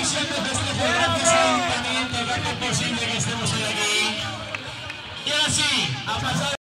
visión de nuestros grandes ayuntamientos, no es posible que estemos hoy aquí. Y ahora sí, a pasar.